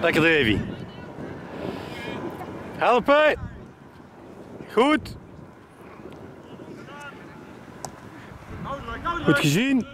Lekker Davy. Helpen! Goed. Goed gezien.